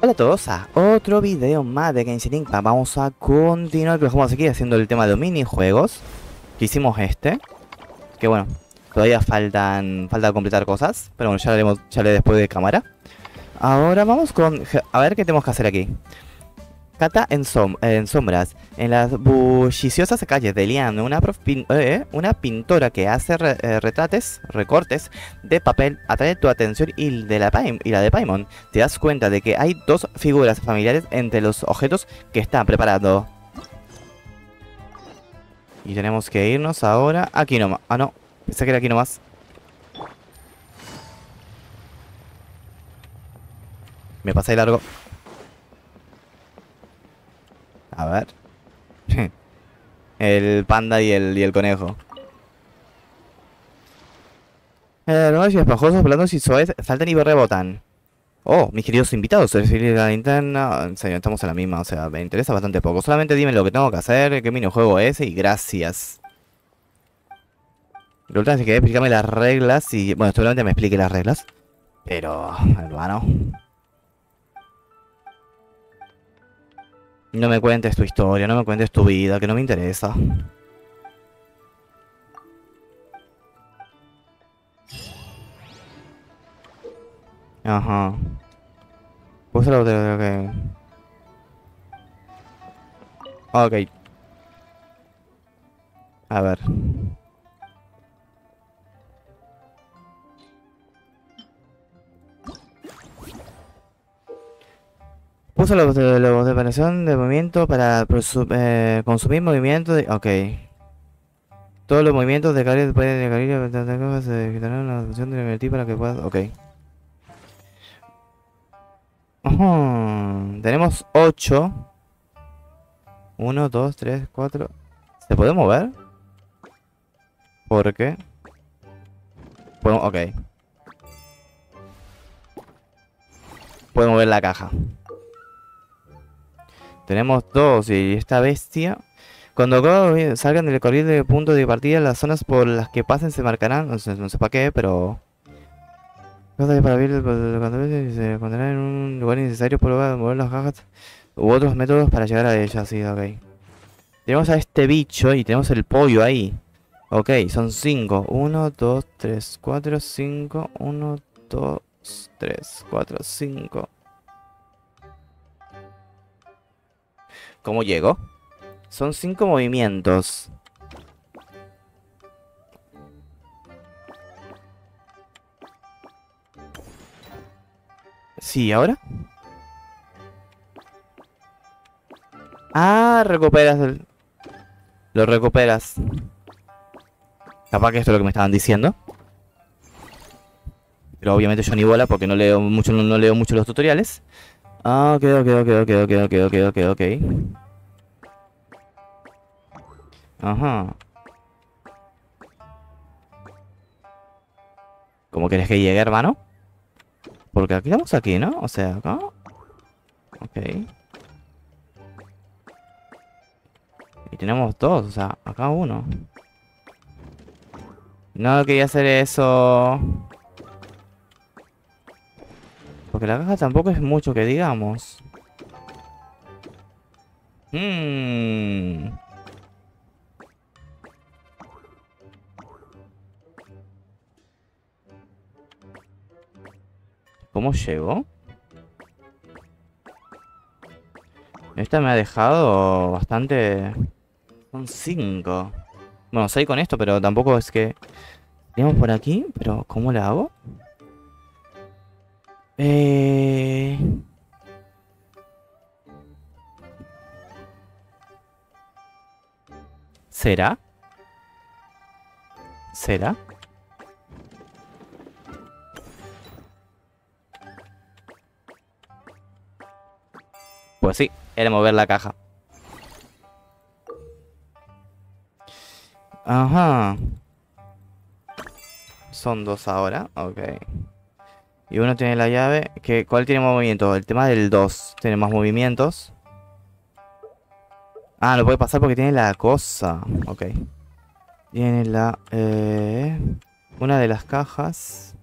Hola a todos a otro video más de Genshin Impact. Vamos a continuar, pero vamos aquí haciendo el tema de los minijuegos Que hicimos este Que bueno, todavía faltan falta completar cosas Pero bueno, ya lo haremos, ya le después de cámara. Ahora vamos con... A ver qué tenemos que hacer aquí Cata en, en sombras, en las bulliciosas calles de Lian, una, eh, una pintora que hace eh, retrates, recortes de papel atrae tu atención y, la y la de Paimon. Te das cuenta de que hay dos figuras familiares entre los objetos que está preparando. Y tenemos que irnos ahora aquí nomás. Ah, no. Pensé que era aquí nomás. Me pasé largo. A ver. el panda y el, y el conejo. Eh, los esponjosos, blandos y suaves saltan y rebotan. Oh, mis queridos invitados, recibir la linterna. En serio, estamos en la misma, o sea, me interesa bastante poco. Solamente dime lo que tengo que hacer, qué minijuego es y gracias. Lo último es que explícame las reglas y... Bueno, seguramente me explique las reglas. Pero, hermano... No me cuentes tu historia, no me cuentes tu vida, que no me interesa. Ajá. Puse la botella, ok. Ok. A ver. Puso la de operación de movimiento para eh, consumir movimiento de... Ok. Todos los movimientos de carga pueden de carga se quitarán la función de invertir para que puedas... Ok. Tenemos 8. 1, 2, 3, 4. ¿Se puede mover? ¿Por qué? Bueno, ok. Puedo mover la caja. Tenemos dos y esta bestia. Cuando salgan del corriente de punto de partida, las zonas por las que pasen se marcarán. No sé, no sé para qué, pero... Para cuando se encontrarán en un lugar mover las cajas u otros métodos para llegar a ellas. Sí, ok. Tenemos a este bicho y tenemos el pollo ahí. Ok, son 5. 1, 2, 3, 4, 5. 1, 2, 3, 4, 5. ¿Cómo llego? Son cinco movimientos. Sí, ¿ahora? Ah, recuperas el... Lo recuperas. Capaz que esto es lo que me estaban diciendo. Pero obviamente yo ni bola porque no leo mucho, no leo mucho los tutoriales. Ah, ok, ok, ok, ok, ok, ok, ok, ok, ok. Ajá. ¿Cómo quieres que llegue, hermano? Porque aquí estamos aquí, ¿no? O sea, acá. Ok. Y tenemos dos, o sea, acá uno. No quería hacer eso. Porque la caja tampoco es mucho que digamos. Hmm. ¿Cómo llego? Esta me ha dejado bastante... Son cinco. Bueno, seis con esto, pero tampoco es que... Tenemos por aquí, pero ¿cómo la hago? Eh... ¿Será? ¿Será? Pues sí, era mover la caja. Ajá. Son dos ahora, ok. Y uno tiene la llave. Que, ¿Cuál tiene movimiento? El tema del 2 tiene más movimientos. Ah, no puede pasar porque tiene la cosa. Ok. Tiene la... Eh, una de las cajas.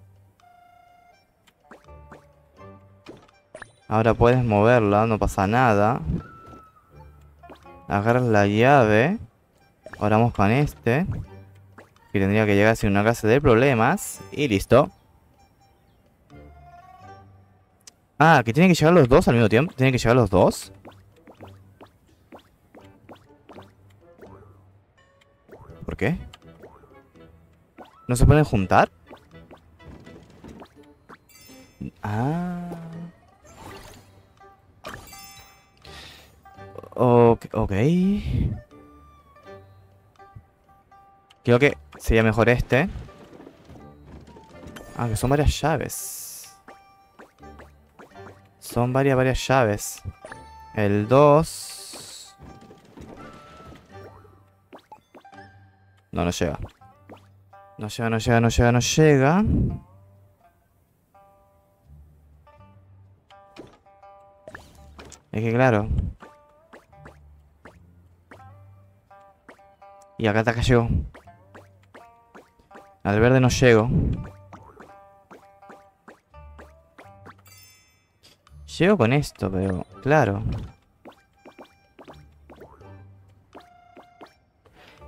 Ahora puedes moverla, no pasa nada. Agarras la llave. Ahora vamos con este. Que tendría que llegar sin una clase de problemas. Y listo. Ah, que tienen que llegar los dos al mismo tiempo. ¿Tienen que llegar los dos? ¿Por qué? ¿No se pueden juntar? Ah. Ok. Creo que sería mejor este. Ah, que son varias llaves. Son varias, varias llaves. El 2. No, no llega. No llega, no llega, no llega, no llega. Es que claro. Y acá te cayó. Al verde no llego. Llego con esto, pero... Claro.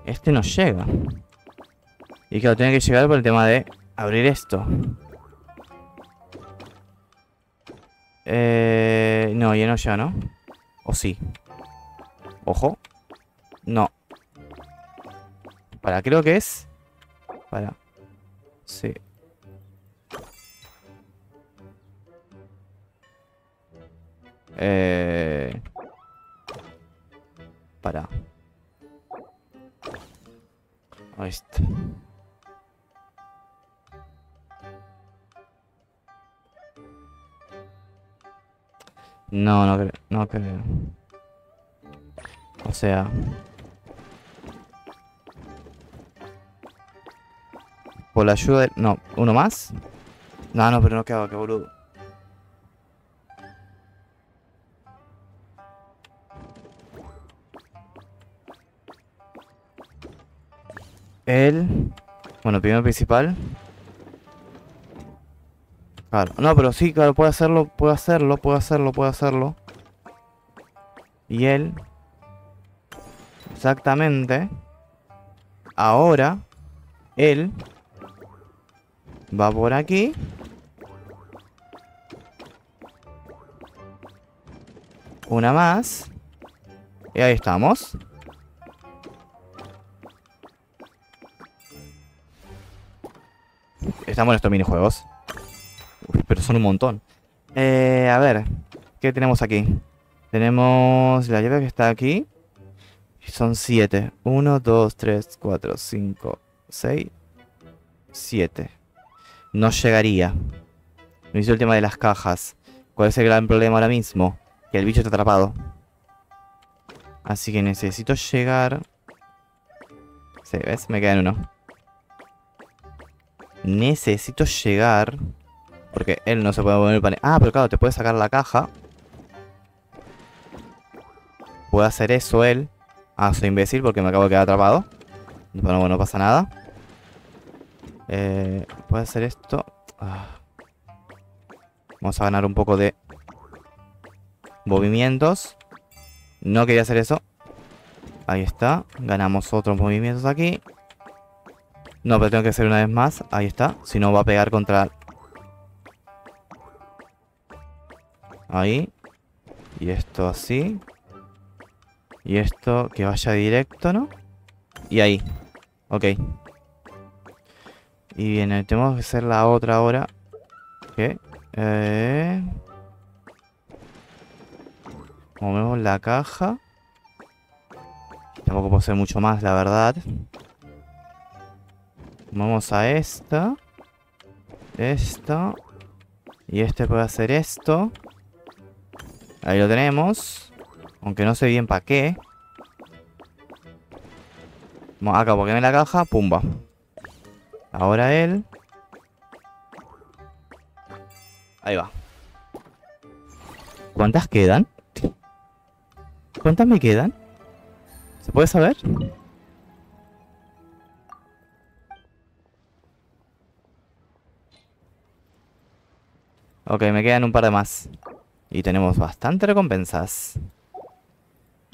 Este no llega. Y claro, tiene que llegar por el tema de abrir esto. Eh, no, ya no. ¿O sí? Ojo. No. Para, creo que es... Para. Sí. Eh... Para. Ahí está. No, no creo. No creo. O sea... Por la ayuda. No, ¿uno más? No, no, pero no quedaba, que boludo. El... Bueno, primero principal. Claro. No, pero sí, claro, puede hacerlo, puede hacerlo, puede hacerlo, puede hacerlo. Y él... Exactamente. Ahora... Él... Va por aquí. Una más. Y ahí estamos. Estamos en estos minijuegos pero son un montón. Eh, a ver, ¿qué tenemos aquí? Tenemos la llave que está aquí. Son 7. 1, 2, 3, 4, 5, 6, 7. No llegaría. Me hizo el tema de las cajas. ¿Cuál es el gran problema ahora mismo? Que el bicho está atrapado. Así que necesito llegar... Sí, ¿ves? Me quedan uno. Necesito llegar... Porque él no se puede el panel. Ah, pero claro, te puede sacar la caja. Puede hacer eso él. Ah, soy imbécil porque me acabo de quedar atrapado. Pero bueno, no pasa nada. Eh, puede hacer esto. Ah. Vamos a ganar un poco de movimientos. No quería hacer eso. Ahí está. Ganamos otros movimientos aquí. No, pero tengo que hacer una vez más. Ahí está. Si no, va a pegar contra Ahí. Y esto así. Y esto que vaya directo, ¿no? Y ahí. Ok. Y bien, tenemos que hacer la otra ahora. ¿Qué? Eh... Movemos la caja. Tampoco puedo hacer mucho más, la verdad. Vamos a esta. Esta. Y este puede hacer esto. Ahí lo tenemos. Aunque no sé bien para qué. Acá, porque en la caja, pumba. Ahora él. Ahí va. ¿Cuántas quedan? ¿Cuántas me quedan? ¿Se puede saber? Ok, me quedan un par de más. Y tenemos bastante recompensas.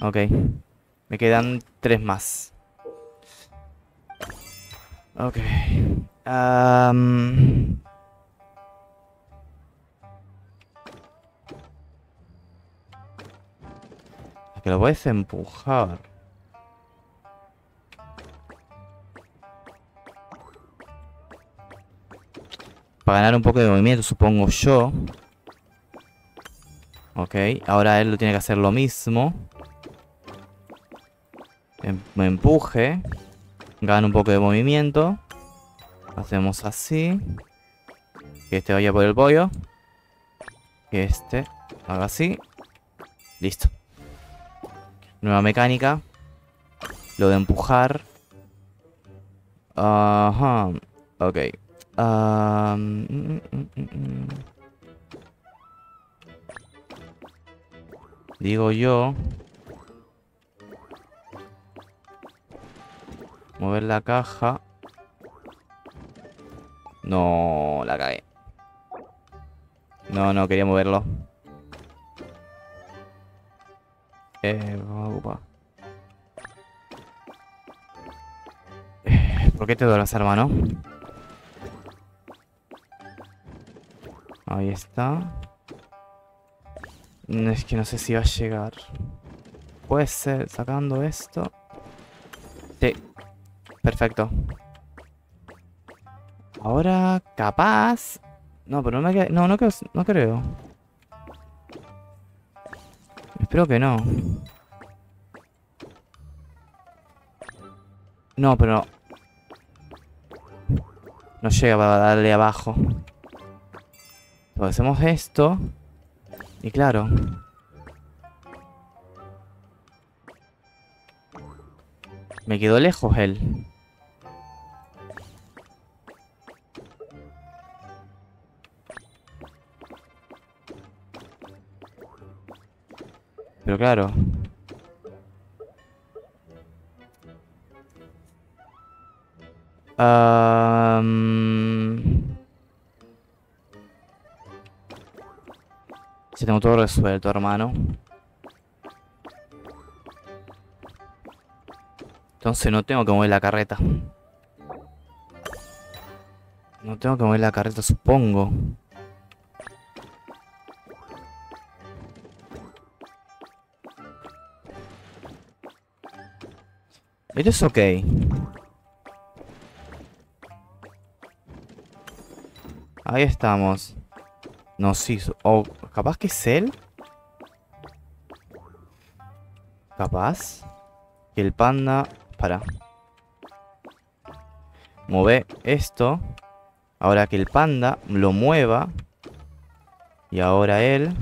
Ok. Me quedan tres más. Ok. Um... Que lo puedes empujar. Para ganar un poco de movimiento, supongo yo. Ok, ahora él lo tiene que hacer lo mismo. Em, me empuje. Gana un poco de movimiento. Hacemos así. Que este vaya por el pollo. Que este haga así. Listo. Nueva mecánica. Lo de empujar. Ajá. Ok. Mm, mm, mm, Digo yo. Mover la caja. No, la cae. No, no, quería moverlo. Eh, eh, ¿Por qué te duele hermano? Ahí está. Es que no sé si va a llegar. Puede ser, sacando esto. Sí. Perfecto. Ahora, capaz... No, pero no me No, no, creo, no creo. Espero que no. No, pero... No llega para darle abajo. Pues hacemos esto. Y claro. Me quedó lejos él. Pero claro. Um... Si tengo todo resuelto, hermano. Entonces no tengo que mover la carreta. No tengo que mover la carreta, supongo. Esto es ok. Ahí estamos. No, sí. O capaz que es él. Capaz. Que el panda... Para. Move esto. Ahora que el panda lo mueva. Y ahora él...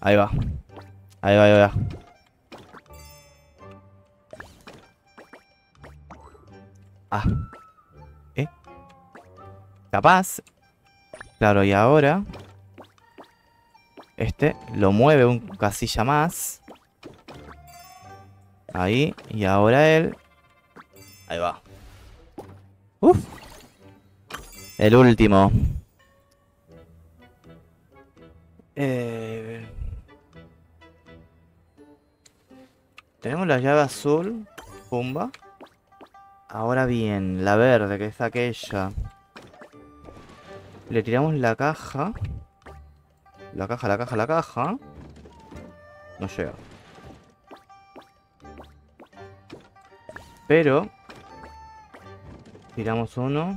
Ahí va. Ahí va, ahí va. Ah. ¿Eh? Capaz Claro, y ahora... Este lo mueve un casilla más. Ahí. Y ahora él... Ahí va. Uf. El último. Eh... Tenemos la llave azul. Pumba. Ahora bien, la verde, que es aquella. Le tiramos la caja. La caja, la caja, la caja. No llega. Pero... Tiramos uno.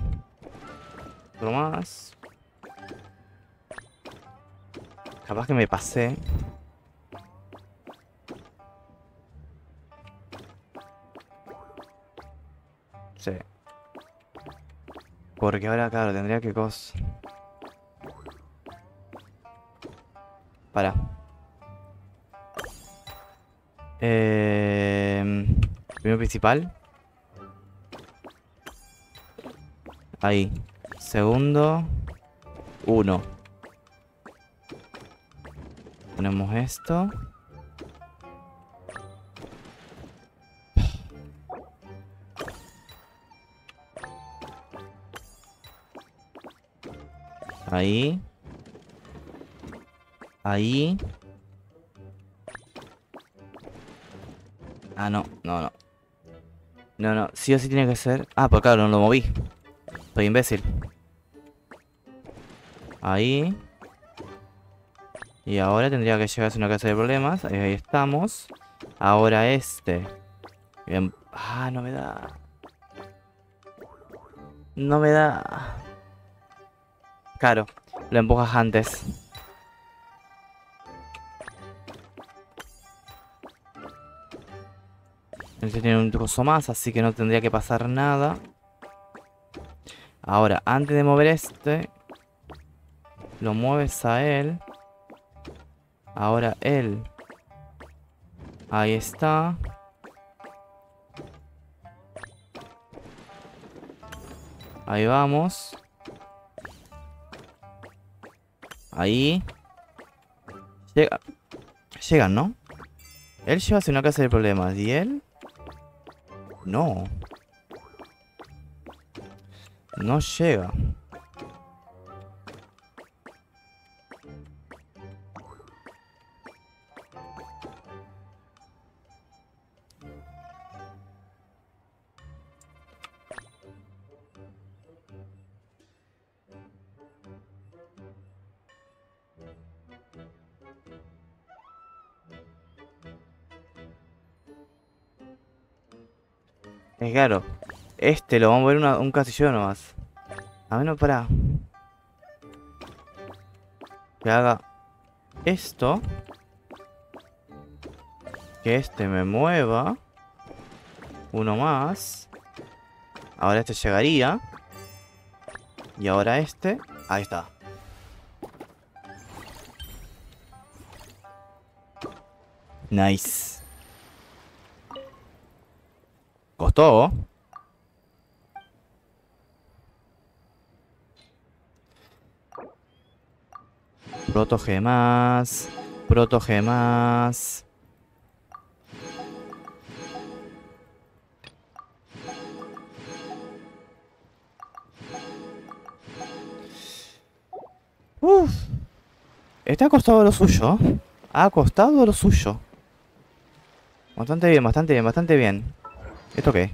Otro más. Capaz que me pasé. Sí. Porque ahora, claro, tendría que cos... Para. Eh, primero principal. Ahí. Segundo. Uno. Ponemos esto. Ahí. Ahí. Ah, no, no, no. No, no, sí o sí tiene que ser... Ah, pues claro, no lo moví. Soy imbécil. Ahí. Y ahora tendría que llegarse una casa de problemas. Ahí estamos. Ahora este. Ah, no me da. No me da. Claro, lo empujas antes. Tiene un trozo más, así que no tendría que pasar nada. Ahora, antes de mover este, lo mueves a él. Ahora él. Ahí está. Ahí vamos. Ahí. Llega. Llegan, ¿no? Él lleva hacia una casa de problemas. ¿Y él? No. No llega. Es claro. Este lo vamos a ver una, un casillero nomás. A menos para. Que haga esto. Que este me mueva. Uno más. Ahora este llegaría. Y ahora este. Ahí está. Nice. Costó. Protogemas. Protogemas. Uf. Este ha costado lo suyo. Ha costado lo suyo. Bastante bien, bastante bien, bastante bien. ¿Esto qué?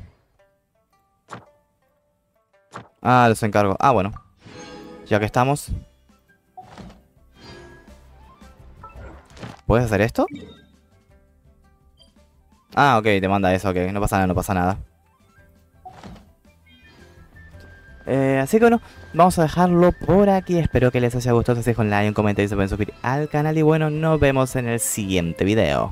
Ah, los encargo. Ah, bueno. Ya que estamos. ¿Puedes hacer esto? Ah, ok, te manda eso, ok. No pasa nada, no pasa nada. Eh, así que bueno, vamos a dejarlo por aquí. Espero que les haya gustado. Si es con like, un comentario y se pueden suscribir al canal. Y bueno, nos vemos en el siguiente video.